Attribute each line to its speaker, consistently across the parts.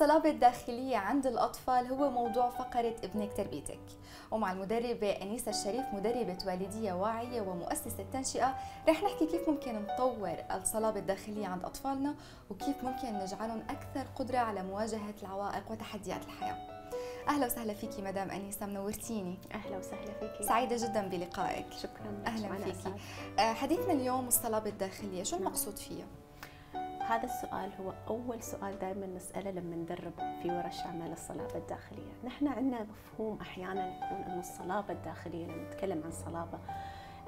Speaker 1: الصلابة الداخلية عند الأطفال هو موضوع فقرة ابنك تربيتك. ومع المدربة أنيسة الشريف مدربة والدية واعية ومؤسسة تنشئة رح نحكي كيف ممكن نطور الصلابة الداخلية عند أطفالنا وكيف ممكن نجعلهم أكثر قدرة على مواجهة العوائق وتحديات الحياة. أهلا وسهلا فيكي مدام أنيسة منورتيني.
Speaker 2: أهلا وسهلا فيكي.
Speaker 1: سعيدة جدا بلقائك.
Speaker 2: شكرا.
Speaker 1: أهلا فيكي. آه، حديثنا اليوم الصلابة الداخلية شو نعم. المقصود فيها؟
Speaker 2: هذا السؤال هو أول سؤال دائما نسأله لما ندرب في ورش عمل الصلابة الداخلية. نحن عندنا مفهوم أحيانا يكون أنه الصلابة الداخلية لما نتكلم عن صلابة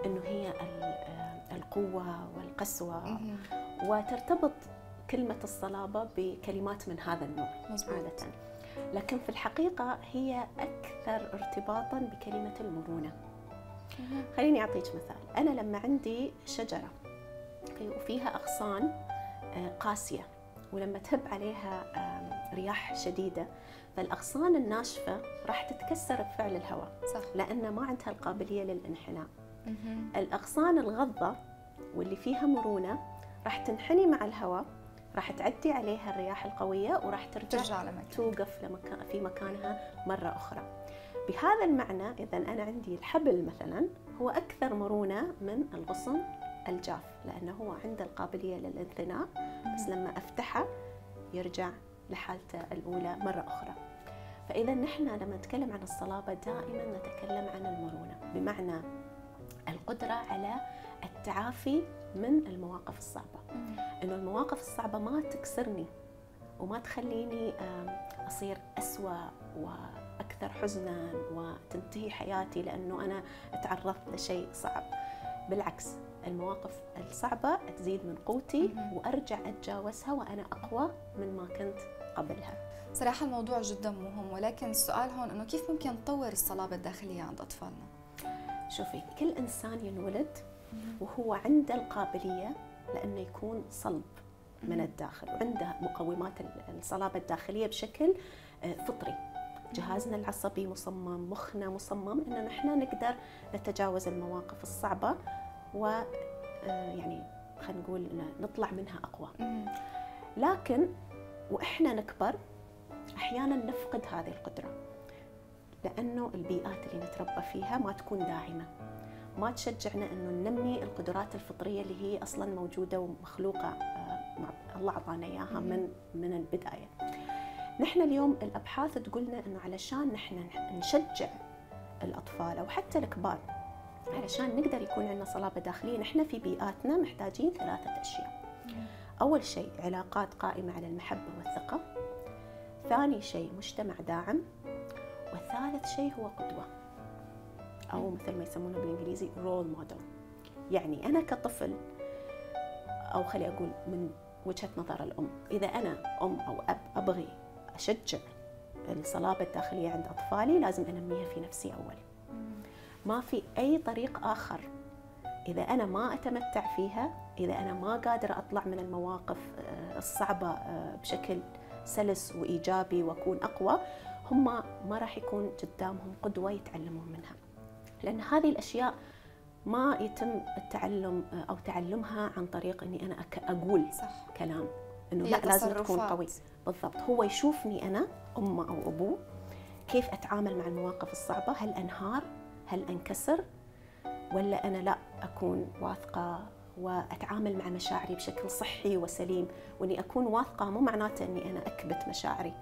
Speaker 2: أنه هي آه، القوة والقسوة. وترتبط كلمة الصلابة بكلمات من هذا النوع عادة. لكن في الحقيقة هي أكثر ارتباطا بكلمة المرونة. خليني أعطيك مثال. أنا لما عندي شجرة وفيها أغصان قاسية ولما تهب عليها رياح شديدة فالأغصان الناشفة راح تتكسر بفعل الهواء صح. لأن ما عندها القابلية للانحناء الأغصان الغضة واللي فيها مرونة راح تنحني مع الهواء راح تعدي عليها الرياح القوية وراح ترجع, ترجع لمكان. توقف لمكان في مكانها مرة أخرى بهذا المعنى إذا أنا عندي الحبل مثلا هو أكثر مرونة من الغصن الجاف لأنه هو عنده القابلية للانثناء بس لما أفتحه يرجع لحالته الأولى مرة أخرى. فإذا نحن لما نتكلم عن الصلابة دائما نتكلم عن المرونة بمعنى القدرة على التعافي من المواقف الصعبة. إنه المواقف الصعبة ما تكسرني وما تخليني أصير أسوأ وأكثر حزنا وتنتهي حياتي لأنه أنا تعرضت لشيء صعب. بالعكس المواقف الصعبة تزيد من قوتي وأرجع أتجاوزها وأنا أقوى من ما كنت قبلها.
Speaker 1: صراحة الموضوع جدا مهم ولكن السؤال هون أنه كيف ممكن نطور الصلابة الداخلية عند أطفالنا؟
Speaker 2: شوفي كل إنسان ينولد وهو عنده القابلية لأنه يكون صلب من الداخل وعنده مقومات الصلابة الداخلية بشكل آه، فطري. جهازنا العصبي مصمم مخنا مصمم ان نحن نقدر نتجاوز المواقف الصعبة و آه، يعني خلينا نقول نطلع منها أقوى. لكن وإحنا نكبر أحيانا نفقد هذه القدرة لأنه البيئات اللي نتربى فيها ما تكون داعمة. ما تشجعنا إنه ننمي القدرات الفطرية اللي هي أصلا موجودة ومخلوقة آه، الله أعطانا إياها من من البداية. نحن اليوم الأبحاث تقولنا انه علشان نحن نشجع الأطفال أو حتى الكبار علشان نقدر يكون عندنا صلابة داخلية نحن في بيئاتنا محتاجين ثلاثة أشياء. أول شيء علاقات قائمة على المحبة والثقة. ثاني شيء مجتمع داعم. والثالث شيء هو قدوة. أو مثل ما يسمونه بالإنجليزي رول موديل. يعني أنا كطفل أو خلي أقول من وجهة نظر الأم، إذا أنا أم أو أب أبغي أشجع الصلابة الداخلية عند أطفالي لازم أنميها في نفسي أول. ما في أي طريق آخر. إذا أنا ما أتمتع فيها إذا أنا ما قادرة أطلع من المواقف آه، الصعبة آه، بشكل سلس وإيجابي وأكون أقوى هم ما راح يكون قدامهم قدوة يتعلمون منها. لأن هذه الأشياء ما يتم التعلم آه، أو تعلمها عن طريق إني أنا أقول صح. كلام. إنه لا لازم تكون قوي. بالضبط. هو يشوفني أنا أمه أو أبوه كيف أتعامل مع المواقف الصعبة؟ هل أنهار؟ هل انكسر ولا أنا لا أكون واثقة وأتعامل مع مشاعري بشكل صحي وسليم؟ وإني أكون واثقة مو معناته إني أنا أكبت مشاعري.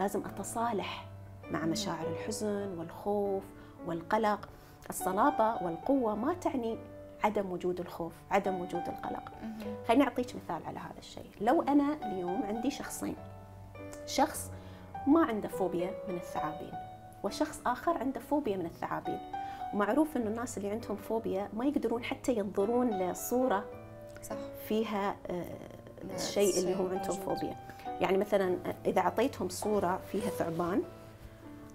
Speaker 2: لازم أتصالح مع مشاعر الحزن والخوف والقلق. الصلابة والقوة ما تعني عدم وجود الخوف عدم وجود القلق. خليني أعطيك مثال على هذا الشيء. لو أنا اليوم عندي شخصين شخص ما عنده فوبيا من الثعابين وشخص آخر عنده فوبيا من الثعابين. ومعروف إنه الناس اللي عندهم فوبيا ما يقدرون حتى ينظرون لصورة صح. فيها آه، الشيء اللي هم عندهم فوبيا. يعني مثلا إذا أعطيتهم صورة فيها ثعبان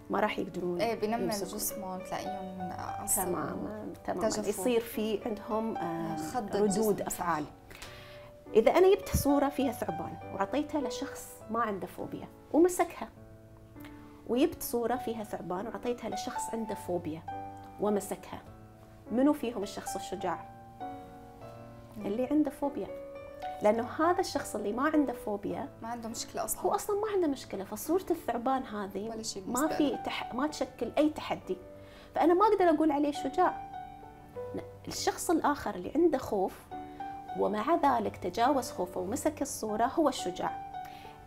Speaker 2: ما راح يقدرون
Speaker 1: إيه بنمل جسمهم تلاقيهم
Speaker 2: تماما تماما. يصير في عندهم آه، ردود أفعال. إذا أنا جبت صورة فيها ثعبان وعطيتها لشخص ما عنده فوبيا ومسكها وجبت صورة فيها ثعبان وعطيتها لشخص عنده فوبيا ومسكها. منو فيهم الشخص الشجاع؟ اللي عنده فوبيا. لأنه هذا الشخص اللي ما عنده فوبيا
Speaker 1: ما عنده مشكلة أصلا.
Speaker 2: هو أصلا ما عنده مشكلة فصورة الثعبان هذه
Speaker 1: ولا شيء
Speaker 2: ما في تح... ما تشكل أي تحدي. فأنا ما أقدر أقول عليه شجاع. الشخص الآخر اللي عنده خوف ومع ذلك تجاوز خوفه ومسك الصورة هو الشجاع.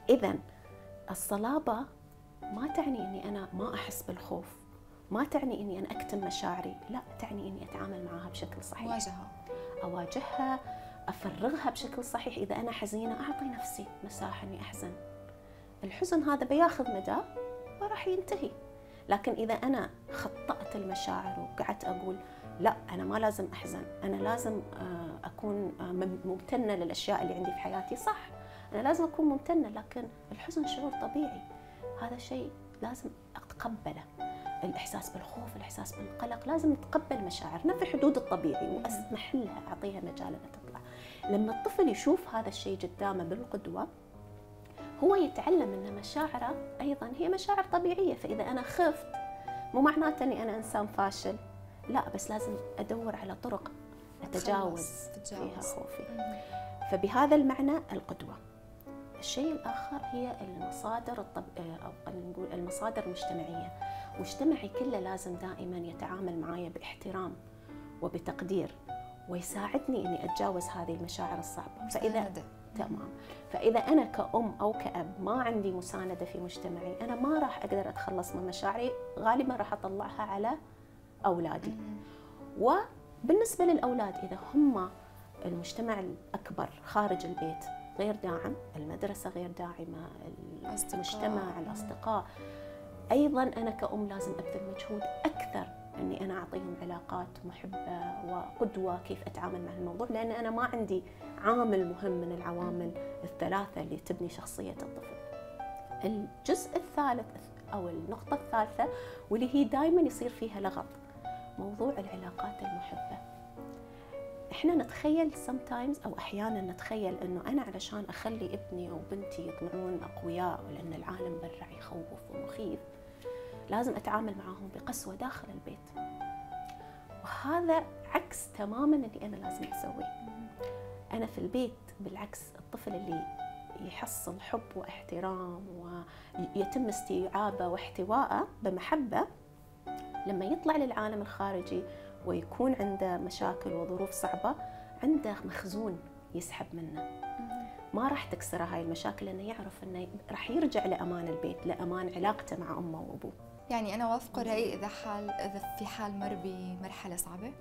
Speaker 2: اذا الصلابة ما تعني اني أنا ما أحس بالخوف. ما تعني إني أنا أكتم مشاعري لا تعني إني أتعامل معها بشكل صحيح.
Speaker 1: مواجهه
Speaker 2: أواجهها أفرغها بشكل صحيح. إذا أنا حزينة أعطي نفسي مساحة إني أحزن. الحزن هذا بياخذ مداه وراح ينتهي. لكن إذا أنا خطأت المشاعر وقعدت أقول لا أنا ما لازم أحزن. أنا لازم آه، أكون آه، مم- ممتنة للأشياء اللي عندي في حياتي. صح أنا لازم أكون ممتنة لكن الحزن شعور طبيعي. هذا شيء لازم أتقبله. الإحساس بالخوف الإحساس بالقلق لازم نتقبل مشاعرنا في حدود الطبيعي وأسمح لها أعطيها مجال انها تطلع لما الطفل يشوف هذا الشيء قدامه بالقدوة هو يتعلم أن مشاعره أيضا هي مشاعر طبيعية. فإذا أنا خفت مو معناته أني أنا إنسان فاشل. لا بس لازم أدور على طرق
Speaker 1: أتجاوز
Speaker 2: فيها. خوفي. فبهذا المعنى القدوة. الشيء الآخر هي المصادر الطب... أو خلينا نقول المصادر المجتمعية مجتمعي كله لازم دائما يتعامل معايا باحترام وبتقدير ويساعدني إني أتجاوز هذه المشاعر الصعبة
Speaker 1: فإذا.
Speaker 2: تمام فإذا أنا كأم أو كأب ما عندي مساندة في مجتمعي أنا ما راح أقدر أتخلص من مشاعري غالبا راح أطلعها على أولادي
Speaker 1: مهم.
Speaker 2: وبالنسبة للأولاد إذا هم المجتمع الأكبر خارج البيت غير داعم المدرسة غير داعمة. المجتمع الأصدقاء. أيضا أنا كأم لازم أبذل مجهود أكثر أني أنا أعطيهم علاقات محبة وقدوة كيف أتعامل مع الموضوع لأن أنا ما عندي عامل مهم من العوامل الثلاثة اللي تبني شخصية الطفل. الجزء الثالث أو النقطة الثالثة واللي هي دائما يصير فيها لغط موضوع العلاقات المحبة. إحنا نتخيل sometimes أو أحيانا نتخيل إنه أنا علشان أخلي ابني أو بنتي يطلعون أقوياء ولان العالم برا يخوف ومخيف لازم أتعامل معاهم بقسوة داخل البيت. وهذا عكس تماما اللي أنا لازم أسويه. أنا في البيت بالعكس الطفل اللي يحصل حب واحترام ويتم استيعابه واحتوائه بمحبة لما يطلع للعالم الخارجي ويكون عنده مشاكل وظروف صعبة عنده مخزون يسحب منه. ما راح تكسره هاي المشاكل لأنه يعرف أنه راح يرجع لأمان البيت لأمان علاقته مع أمه وأبوه.
Speaker 1: يعني أنا وافقه الراي إذا حال إذا في حال مر بمرحله صعبة.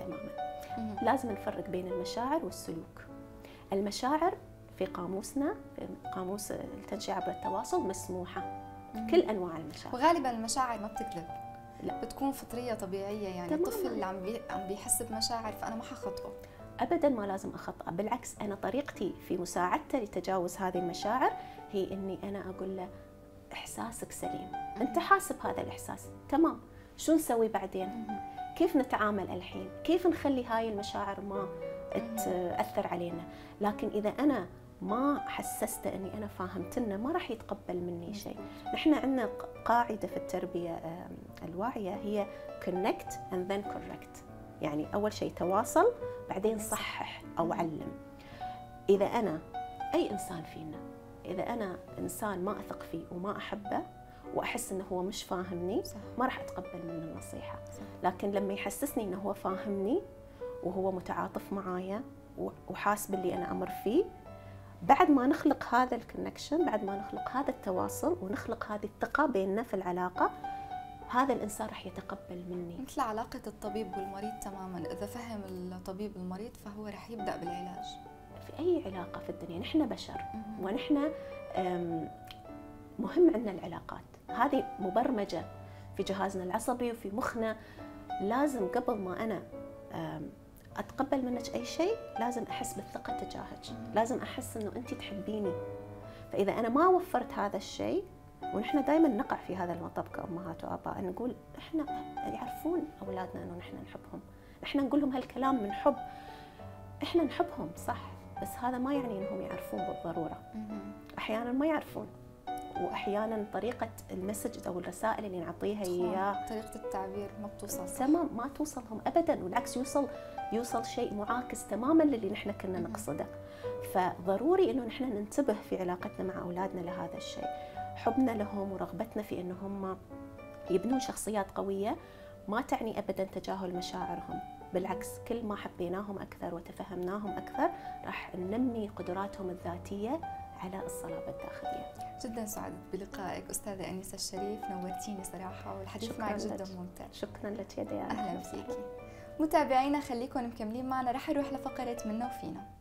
Speaker 2: تماما. لازم نفرق بين المشاعر والسلوك. المشاعر في قاموسنا في قاموس التنشئة عبر التواصل مسموحة. كل أنواع المشاعر.
Speaker 1: وغالبا المشاعر ما بتكذب
Speaker 2: لا.
Speaker 1: بتكون فطرية طبيعية يعني
Speaker 2: تماماً.
Speaker 1: الطفل اللي عم بي... عم بيحس بمشاعر فأنا ما حخطئه.
Speaker 2: ابدا ما لازم اخطئه بالعكس أنا طريقتي في مساعدته لتجاوز هذه المشاعر هي إني أنا أقول له إحساسك سليم. أنت حاسب هذا الإحساس. تمام. شو نسوي بعدين؟ كيف نتعامل الحين؟ كيف نخلي هاي المشاعر ما تأثر علينا؟ لكن إذا أنا ما حسسته إني أنا فاهمتنه ما راح يتقبل مني شيء. نحن عندنا قاعدة في التربية الواعية هي connect and then correct. يعني أول شيء تواصل بعدين صحح أو علم. إذا أنا أي إنسان فينا إذا أنا إنسان ما أثق فيه وما أحبه وأحس إنه هو مش فاهمني
Speaker 1: صح.
Speaker 2: ما راح أتقبل منه النصيحة.
Speaker 1: صح.
Speaker 2: لكن لما يحسسني إنه هو فاهمني وهو متعاطف معايا و- وحاس باللي أنا أمر فيه بعد ما نخلق هذا الكونكشن بعد ما نخلق هذا التواصل ونخلق هذه الثقة بيننا في العلاقة هذا الإنسان راح يتقبل مني.
Speaker 1: مثل علاقة الطبيب والمريض تماما. إذا فهم الطبيب المريض فهو رح يبدأ بالعلاج.
Speaker 2: في أي علاقة في الدنيا نحن بشر. ونحن مهم عندنا العلاقات. هذه مبرمجة في جهازنا العصبي وفي مخنا. لازم قبل ما أنا أم، أتقبل منك أي شيء لازم أحس بالثقة تجاهك. لازم أحس أنه أنت تحبيني. فإذا أنا ما وفرت هذا الشيء ونحن دائما نقع في هذا المطب كأمهات وآباء نقول إحنا يعرفون أولادنا أنه نحن نحبهم. نحن نقول لهم هالكلام من حب. إحنا نحبهم صح. بس هذا ما يعني أنهم يعرفون بالضرورة.
Speaker 1: مهم.
Speaker 2: أحيانا ما يعرفون. واحيانا طريقة المسج أو الرسائل اللي نعطيها
Speaker 1: تخون.
Speaker 2: اياه
Speaker 1: طريقة التعبير ما بتوصل
Speaker 2: تمام ما توصلهم ابدا والعكس يوصل يوصل شيء معاكس تماما للي نحن كنا نقصده فضروري إنه نحن ننتبه في علاقتنا مع أولادنا لهذا الشيء حبنا لهم ورغبتنا في إنه هم يبنون شخصيات قوية ما تعني ابدا تجاهل مشاعرهم بالعكس كل ما حبيناهم أكثر وتفهمناهم أكثر راح ننمي قدراتهم الذاتية على الصلابة الداخلية.
Speaker 1: جدا سعدت بلقائك أستاذة أنيسة الشريف نورتيني صراحة والحديث معك جدا ممتع.
Speaker 2: شكرا لك يا ديانا.
Speaker 1: أهلا فيكي. متابعينا خليكم مكملين معنا رح نروح لفقرة منا وفينا.